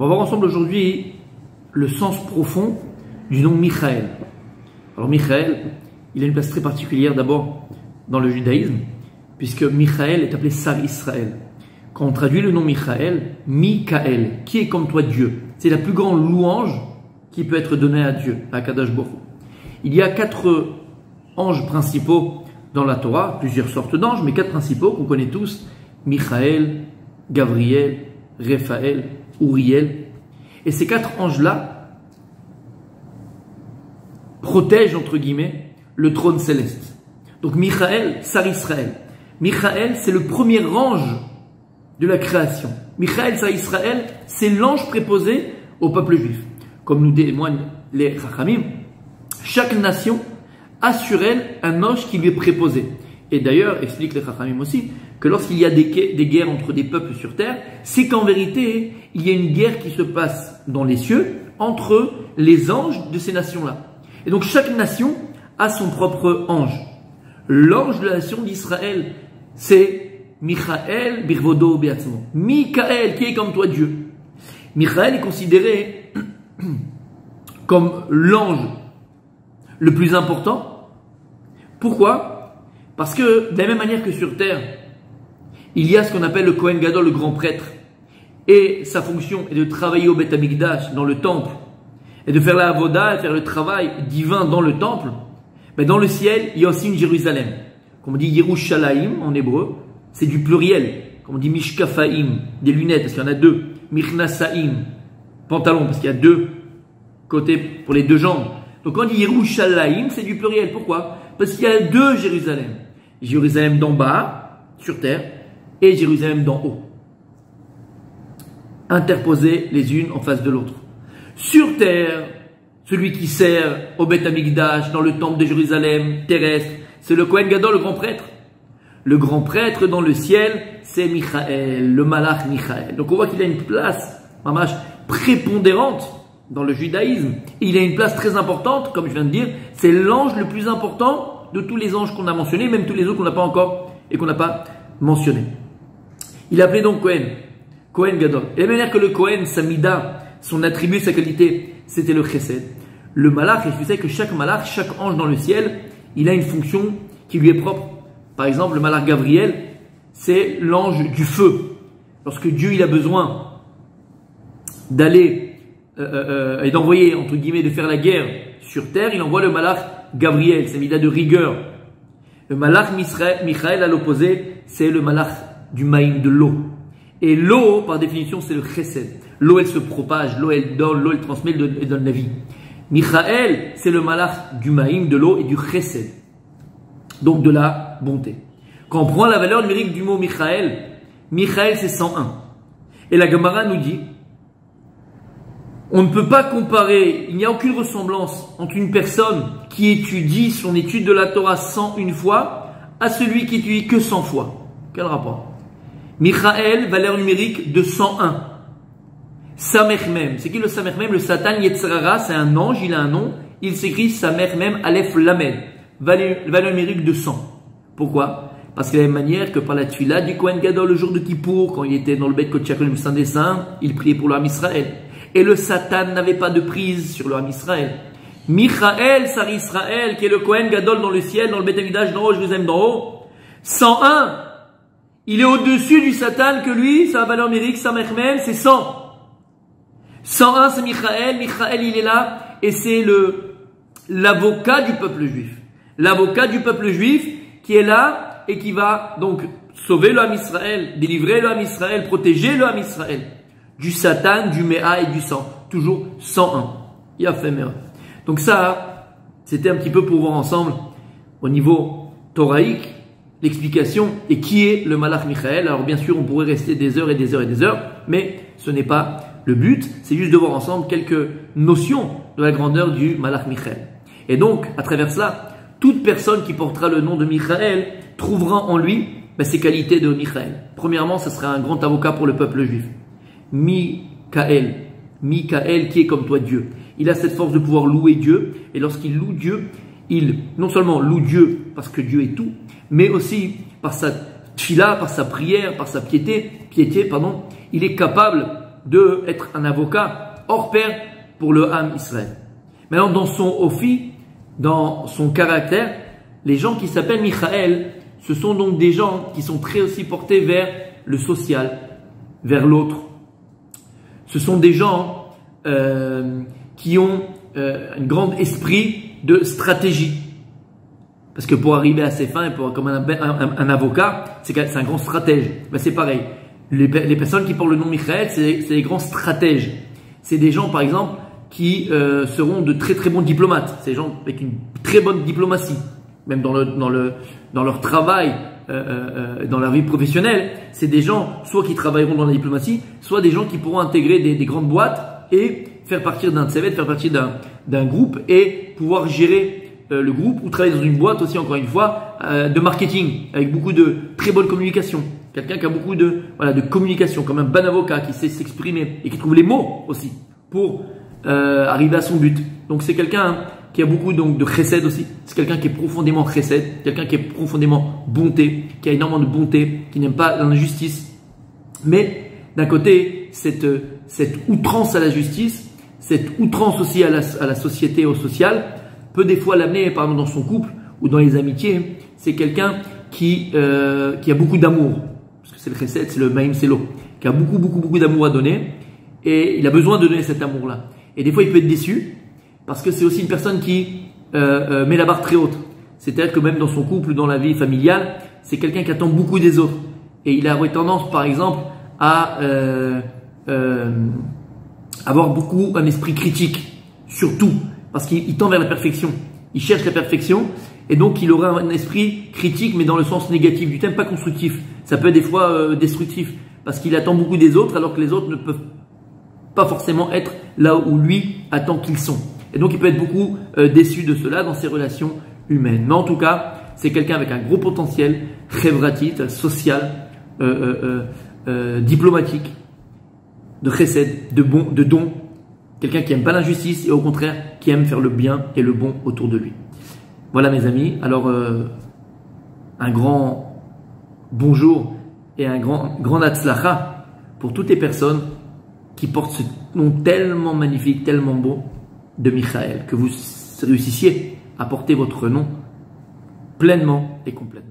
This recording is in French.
On va voir ensemble aujourd'hui le sens profond du nom Michael. Alors Michael, il a une place très particulière d'abord dans le judaïsme, puisque Michael est appelé Sar Israël. Quand on traduit le nom Michael, Mikael, qui est comme toi Dieu, c'est la plus grande louange qui peut être donnée à Dieu, à Kadash. Il y a quatre anges principaux dans la Torah, plusieurs sortes d'anges, mais quatre principaux qu'on connaît tous, Michael, Gabriel, Raphaël, Uriel. Et ces quatre anges-là protègent, entre guillemets, le trône céleste. Donc Michael, Sar Israël. Michael, c'est le premier ange de la création. Michael, Sar Israël, c'est l'ange préposé au peuple juif. Comme nous témoignent les Rachamim, chaque nation a sur elle un ange qui lui est préposé. Et d'ailleurs, explique les Chachamim aussi, que lorsqu'il y a des, guerres entre des peuples sur terre, c'est qu'en vérité, il y a une guerre qui se passe dans les cieux entre les anges de ces nations-là. Et donc chaque nation a son propre ange. L'ange de la nation d'Israël, c'est Michael Birvodo Beatzmo. Michael, qui est comme toi Dieu. Michael est considéré comme l'ange le plus important. Pourquoi? Parce que de la même manière que sur terre, il y a ce qu'on appelle le Kohen Gadol, le grand prêtre, et sa fonction est de travailler au Beth Amikdash, dans le temple, et de faire la avoda, et faire le travail divin dans le temple. Mais dans le ciel, il y a aussi une Jérusalem. Comme on dit Yerushalayim en hébreu, c'est du pluriel. Comme on dit Mishkafaim, des lunettes, parce qu'il y en a deux. Mirnasaim, pantalon, parce qu'il y a deux côtés pour les deux jambes. Donc quand on dit Yerushalayim, c'est du pluriel. Pourquoi? Parce qu'il y a deux Jérusalem. Jérusalem d'en bas, sur terre, et Jérusalem d'en haut. Interposées les unes en face de l'autre. Sur terre, celui qui sert au Beth Amikdash, dans le temple de Jérusalem terrestre, c'est le Kohen Gadol, le grand prêtre. Le grand prêtre dans le ciel, c'est Michael, le Malach Michael. Donc on voit qu'il a une place, mamash, prépondérante dans le judaïsme. il a une place très importante, comme je viens de dire, c'est l'ange le plus important de tous les anges qu'on a mentionnés, même tous les autres qu'on n'a pas encore et qu'on n'a pas mentionnés. Il appelait donc Cohen, Cohen Gadol. Et la manière que le Cohen, sa mida, son attribut, sa qualité, c'était le chesed. Le malach, et je sais que chaque malach, chaque ange dans le ciel, il a une fonction qui lui est propre. Par exemple, le malach Gabriel, c'est l'ange du feu. Lorsque Dieu il a besoin d'aller euh, euh, euh, et d'envoyer, entre guillemets, de faire la guerre sur terre, il envoie le malach Gabriel, c'est mida de rigueur. Le malach Michael, à l'opposé, c'est le malach du maïm, de l'eau. Et l'eau, par définition, c'est le chesed. L'eau, elle se propage, l'eau, elle donne, l'eau, elle transmet, elle donne la vie. Michael, c'est le malach du maïm, de l'eau et du chesed. Donc de la bonté. Quand on prend la valeur numérique du mot Michael, Michael c'est 101. Et la Gemara nous dit on ne peut pas comparer, il n'y a aucune ressemblance entre une personne qui étudie son étude de la Torah 101 fois à celui qui étudie que 100 fois. Quel rapport? Michael, valeur numérique de 101. Samer même. C'est qui le Samer même? Le Satan Yetzrara, c'est un ange, il a un nom. Il s'écrit Samer même Aleph Lamed. Valeur, numérique de 100. Pourquoi? Parce que de la même manière que par la tuila du Kohen Gadol le jour de Kippour, quand il était dans le Beth Kotchakol, le Saint des Saints, il priait pour l'âme Israël. Et le Satan n'avait pas de prise sur l'homme Israël. Michael, Sar Israël, qui est le Kohen Gadol dans le ciel, dans le Beth d'en haut, aime d'en haut. 101. Il est au-dessus du Satan que lui, sa valeur numérique, sa même, c'est 100. 101, c'est Michael. Michael, il est là, et c'est le, l'avocat du peuple juif. L'avocat du peuple juif qui est là et qui va donc sauver l'homme Israël, délivrer l'homme Israël, protéger l'homme Israël du Satan, du Méa et du sang. Toujours 101. Il a fait Donc ça, c'était un petit peu pour voir ensemble, au niveau thoraïque, l'explication et qui est le Malach Michael. Alors bien sûr, on pourrait rester des heures et des heures et des heures, mais ce n'est pas le but. C'est juste de voir ensemble quelques notions de la grandeur du Malach Michael. Et donc, à travers cela, toute personne qui portera le nom de Michael trouvera en lui ben, ses qualités de Michael. Premièrement, ce sera un grand avocat pour le peuple juif. Mikael. Mikael qui est comme toi Dieu. Il a cette force de pouvoir louer Dieu. Et lorsqu'il loue Dieu, il non seulement loue Dieu parce que Dieu est tout, mais aussi par sa tfila, par sa prière, par sa piété, piété, pardon, il est capable de être un avocat hors pair pour le Ham Israël. Maintenant, dans son offi, dans son caractère, les gens qui s'appellent Michael, ce sont donc des gens qui sont très aussi portés vers le social, vers l'autre. Ce sont des gens euh, qui ont euh, un grand esprit de stratégie. Parce que pour arriver à ses fins, pour, comme un, un, avocat, c'est un grand stratège. Ben c'est pareil. Les, personnes qui portent le nom Michael, c'est des grands stratèges. C'est des gens, par exemple, qui euh, seront de très très bons diplomates. C'est des gens avec une très bonne diplomatie, même dans leur travail, euh, euh, dans leur vie professionnelle. C'est des gens soit qui travailleront dans la diplomatie, soit des gens qui pourront intégrer des, des grandes boîtes et faire partir d'un CV, faire partie d'un groupe et pouvoir gérer le groupe ou travailler dans une boîte aussi, encore une fois, de marketing avec beaucoup de très bonne communication. Quelqu'un qui a beaucoup de, voilà, de communication, comme un bon avocat qui sait s'exprimer et qui trouve les mots aussi pour euh, arriver à son but. Donc c'est quelqu'un qui a beaucoup donc de chesed aussi. C'est quelqu'un qui est profondément chesed, quelqu'un qui est profondément bonté, qui a énormément de bonté, qui n'aime pas l'injustice. Mais d'un côté, cette, cette outrance à la justice, cette outrance aussi à la, à la société, au social, peut des fois l'amener, par exemple dans son couple ou dans les amitiés, c'est quelqu'un qui, euh, qui a beaucoup d'amour. Parce que c'est le chesed, c'est le maïm, c'est l'eau. Qui a beaucoup, beaucoup, beaucoup d'amour à donner. Et il a besoin de donner cet amour-là. Et des fois, il peut être déçu parce que c'est aussi une personne qui euh, euh, met la barre très haute. C'est-à-dire que même dans son couple, dans la vie familiale, c'est quelqu'un qui attend beaucoup des autres. Et il a tendance, par exemple, à euh, avoir beaucoup un esprit critique, surtout, parce qu'il tend vers la perfection. Il cherche la perfection, et donc il aura un esprit critique, mais dans le sens négatif du thème, pas constructif. Ça peut être des fois destructif, parce qu'il attend beaucoup des autres, alors que les autres ne peuvent pas forcément être là où lui attend qu'ils sont. Et donc il peut être beaucoup euh, déçu de cela dans ses relations humaines. Mais en tout cas, c'est quelqu'un avec un gros potentiel, révratite, social, euh, euh, diplomatique, de chesed, de bon, de don. Quelqu'un qui aime pas l'injustice et au contraire qui aime faire le bien et le bon autour de lui. Voilà mes amis. Alors un grand bonjour et un grand grand atzlacha pour toutes les personnes qui porte ce nom tellement magnifique, tellement beau de Michael, que vous réussissiez à porter votre nom pleinement et complètement.